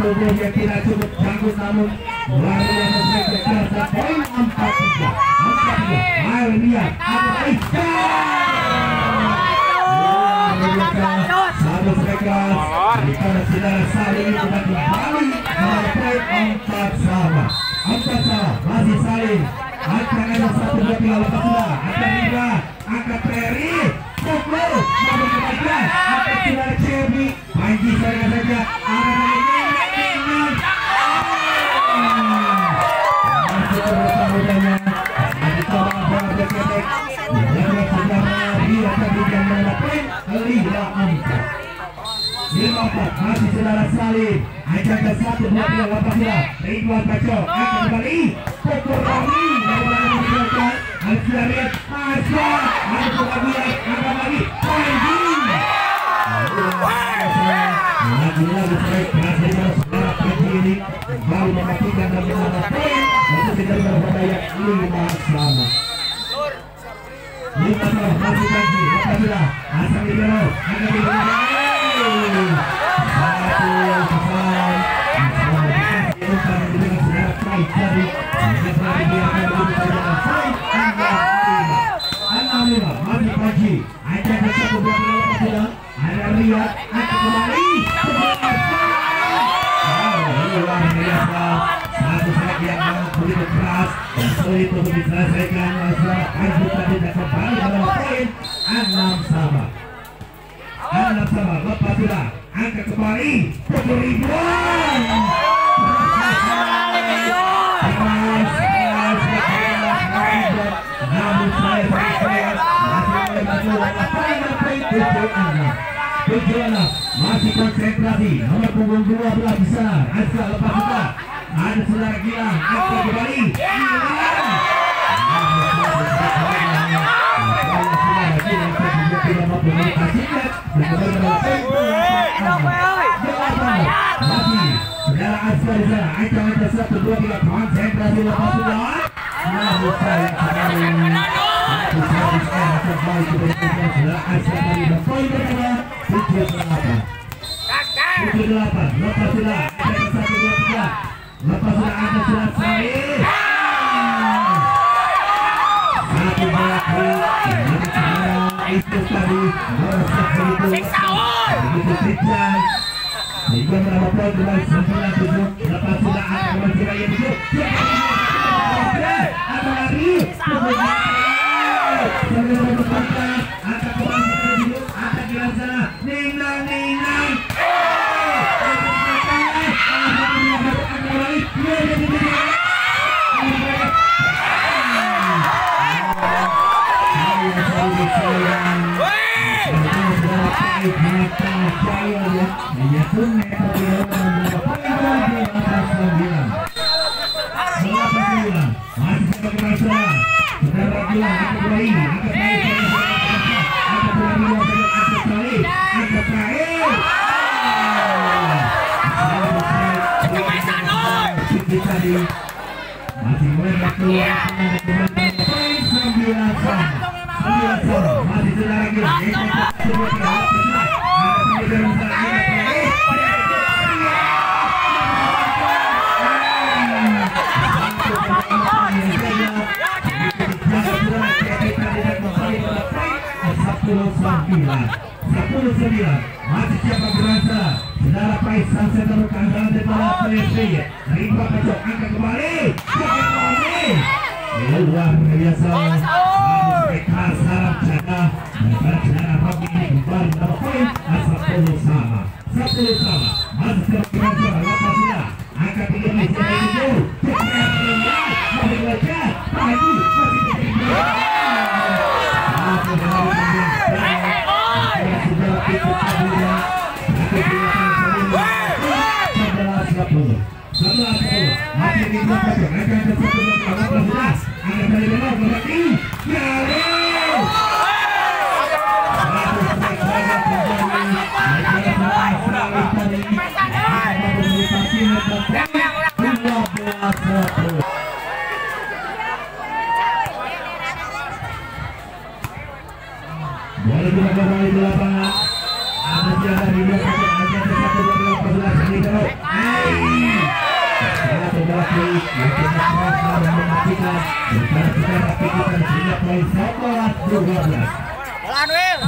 tubuh yang tidak cukup sanggup namun luar biasa kerasa poin empat tiga empat tiga ayo lihat apa Sahabat mereka saudara saling kembali Sampai empat sama Empat sama Masih saling Akan ada satu dua tiga lepas sudah Akan tiga Angkat Peri Pukul Namun kebagian Angkat saudara Cebi. Panji saja saja. Akan ke satu dua tiga lepas sudah Ridwan Baco akan kembali pukul kami dari mana diberikan Alfia lihat Asya ada kebagian akan lagi Panji masih Panji saya masih konsentrasi nomor punggung dua belah di sana Azra lepas sudah ada saudara Gilang angkat kembali Saudara Azza Akan ada satu dua tiga konsentrasi lepas lepas sehingga poin sembilan tujuh lepas sudah Angkat terakhir. Tadi masih sepuluh sembilan. Masih siapa berasa saudara Faisal Setor keanggaran daripada PSB Rimba Kacau angkat kembali. Kembali luar biasa. Mereka sarap jaga saudara Robi ini kembali dapat poin. Sepuluh sama. Sepuluh sama. Masih Jangan berfokus pada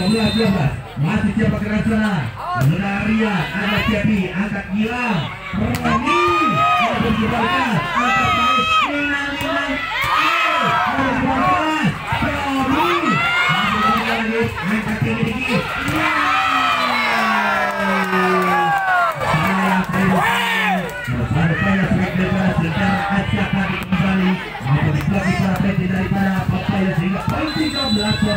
Sebelas dua belas. Masih siapa gerak sana? Menaria, ada Cepi, angkat gilang, Roni, ada berjualan, angkat baik, Nina Nina, ada berjualan, Roni, angkat tinggi tinggi. Ariel, ada salingan sana, angkat Pais, Pekulasa,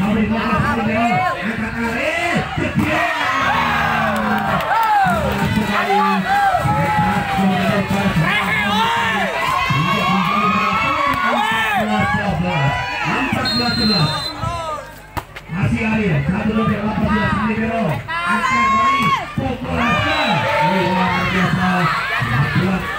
memberi bola salingan, angkat masih satu lebih delapan belas libero angkat baik populasi luar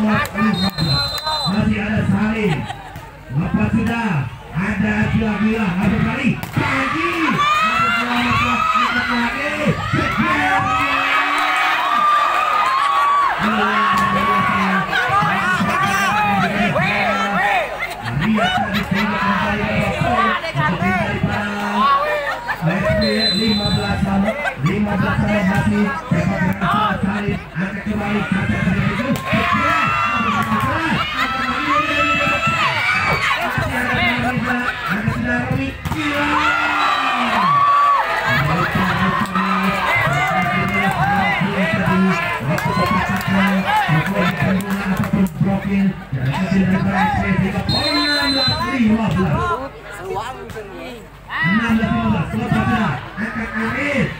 masih ada Salim Bapak sudah ada gila-gila ada kali pagi ada lagi. Lihat tadi sehingga poin 16 15 16 15 Kota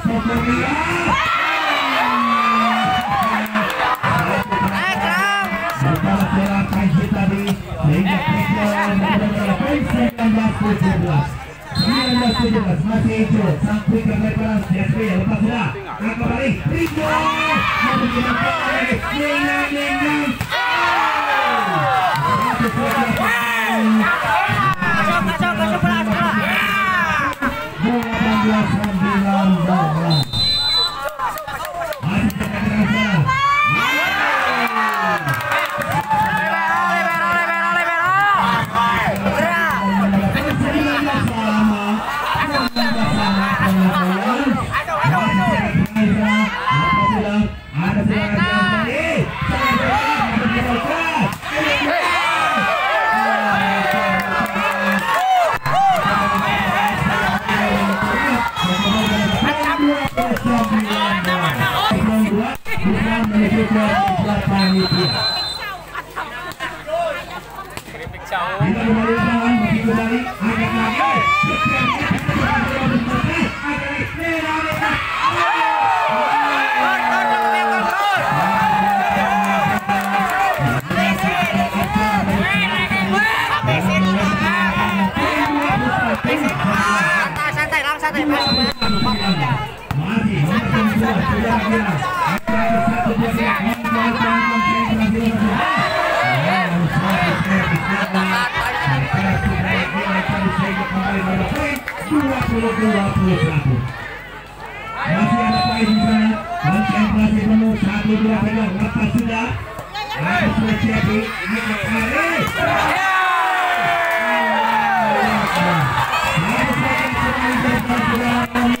masih hijau Nenang Masih ada poin sana. Konsentrasi penuh satu dua jadi. Untuk